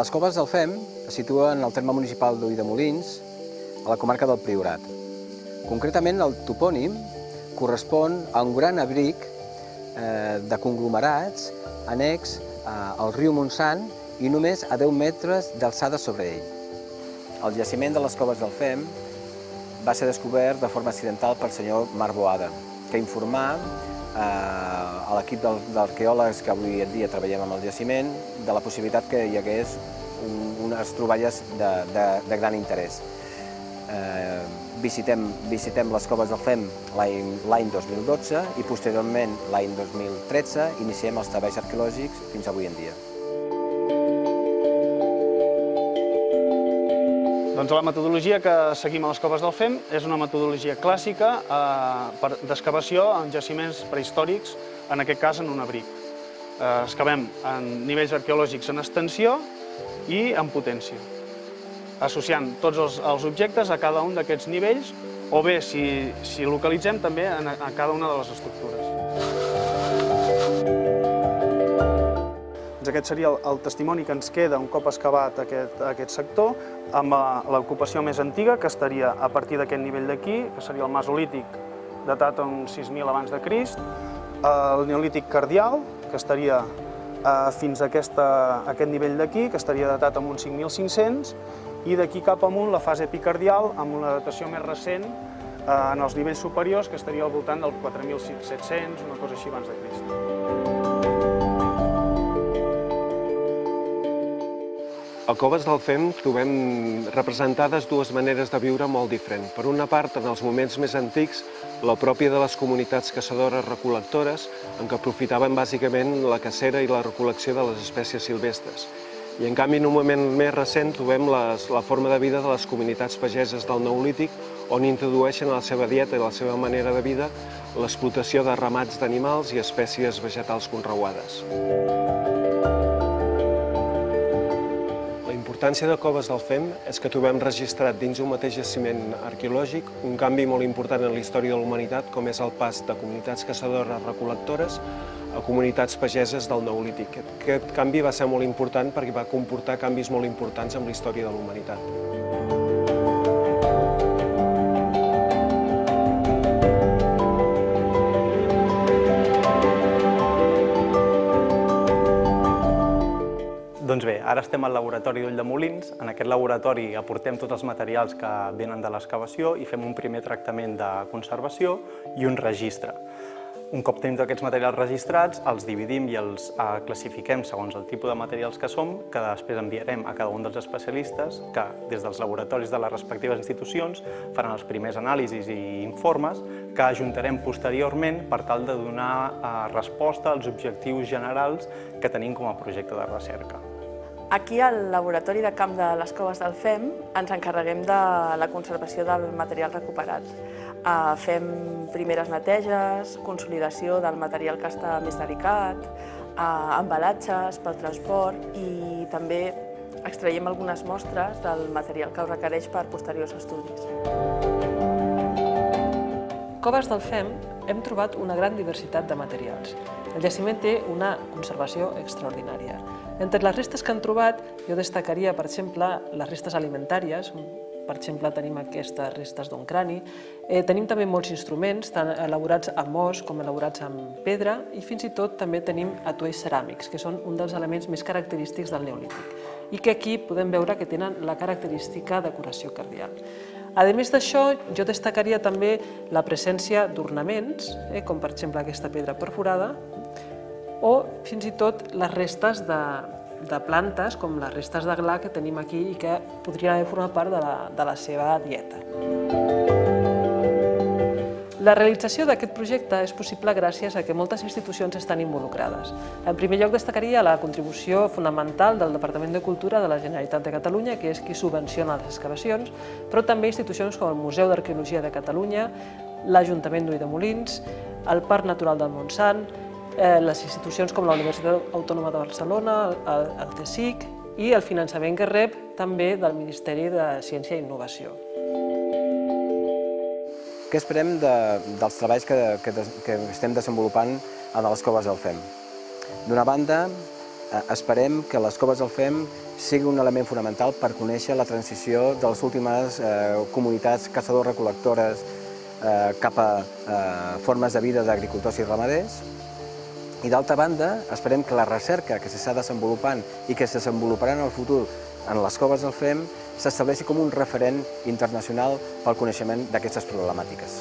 Les coves del FEM es situen al terme municipal d'Ull de Molins, a la comarca del Priorat. Concretament, el topònim correspon a un gran abric eh, de conglomerats annex eh, al riu Montsant i només a 10 metres d'alçada sobre ell. El jaciment de les coves del FEM va ser descobert de forma accidental pel senyor Marc Boada, que informà a l'equip d'arqueòlegs que avui en dia treballem amb el jaciment de la possibilitat que hi hagués un, unes troballes de, de, de gran interès. Eh, visitem, visitem les coves del FEM l'any 2012 i posteriorment l'any 2013 iniciem els treballs arqueològics fins avui en dia. Doncs la metodologia que seguim a les coves del FEM és una metodologia clàssica eh, d'excavació en jaciments prehistòrics, en aquest cas en un abric. Eh, excavem en nivells arqueològics en extensió i en potència, associant tots els, els objectes a cada un d'aquests nivells o bé, si, si localitzem, també a, a cada una de les estructures. Doncs aquest seria el, el testimoni que ens queda un cop excavat aquest, aquest sector, amb l'ocupació més antiga, que estaria a partir d'aquest nivell d'aquí, que seria el Masolític, datat en 6.000 abans de Crist, el Neolític Cardial, que estaria eh, fins a aquesta, a aquest nivell d'aquí, que estaria datat amb uns 5.500, i d'aquí cap amunt la fase epicardial, amb una datació més recent, eh, en els nivells superiors, que estaria al voltant del 4.700, una cosa així abans de Crist. A Coves del Fem trobem representades dues maneres de viure molt diferents. Per una part, en els moments més antics, la pròpia de les comunitats caçadores-recol·lectores, en què aprofitaven bàsicament la cacera i la recol·lecció de les espècies silvestres. I en canvi, en un moment més recent, trobem les, la forma de vida de les comunitats pageses del Neolític, on introdueixen a la seva dieta i la seva manera de vida l'explotació de ramats d'animals i espècies vegetals conreuades. Importància de Coves del Fem és que trobem registrat dins un mateix jaciment arqueològic un canvi molt important en la història de la humanitat, com és el pas de comunitats caçadores-recol·lectores a comunitats pageses del Neolític. Aquest canvi va ser molt important perquè va comportar canvis molt importants en la història de la humanitat. Doncs bé, ara estem al laboratori d'Ull de Molins. En aquest laboratori aportem tots els materials que venen de l'excavació i fem un primer tractament de conservació i un registre. Un cop tenim aquests materials registrats, els dividim i els eh, classifiquem segons el tipus de materials que som, que després enviarem a cada un dels especialistes que, des dels laboratoris de les respectives institucions, faran els primers anàlisis i informes que ajuntarem posteriorment per tal de donar eh, resposta als objectius generals que tenim com a projecte de recerca. Aquí, al Laboratori de Camp de les Coves del FEM, ens encarreguem de la conservació del material recuperat. Uh, fem primeres neteges, consolidació del material que està més delicat, uh, embalatges pel transport i també extraiem algunes mostres del material que ho requereix per posteriors estudis. Coves del FEM hem trobat una gran diversitat de materials. El jaciment té una conservació extraordinària. Entre les restes que han trobat, jo destacaria, per exemple, les restes alimentàries, per exemple, tenim aquestes restes d'un crani. Eh, tenim també molts instruments, tant elaborats amb os com elaborats amb pedra, i fins i tot també tenim atuells ceràmics, que són un dels elements més característics del Neolític, i que aquí podem veure que tenen la característica decoració cardial. A més d'això, jo destacaria també la presència d'ornaments, eh, com per exemple aquesta pedra perforada, o fins i tot les restes de, de plantes, com les restes de gla que tenim aquí i que podrien haver format part de la, de la seva dieta. La realització d'aquest projecte és possible gràcies a que moltes institucions estan involucrades. En primer lloc destacaria la contribució fonamental del Departament de Cultura de la Generalitat de Catalunya, que és qui subvenciona les excavacions, però també institucions com el Museu d'Arqueologia de Catalunya, l'Ajuntament d'Ull de Molins, el Parc Natural del Montsant, eh, les institucions com la Universitat Autònoma de Barcelona, el, el CSIC i el finançament que rep també del Ministeri de Ciència i Innovació. Què esperem de, dels treballs que, que, que estem desenvolupant a les coves del FEM? D'una banda, eh, esperem que les coves del FEM sigui un element fonamental per conèixer la transició de les últimes eh, comunitats caçadors-recol·lectores eh, cap a eh, formes de vida d'agricultors i ramaders. I d'altra banda, esperem que la recerca que s'està desenvolupant i que es desenvoluparà en el futur en les coves del FEM s'estableixi com un referent internacional pel coneixement d'aquestes problemàtiques.